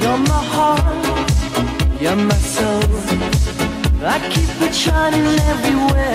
You're my heart, you're my soul. I keep it shining everywhere.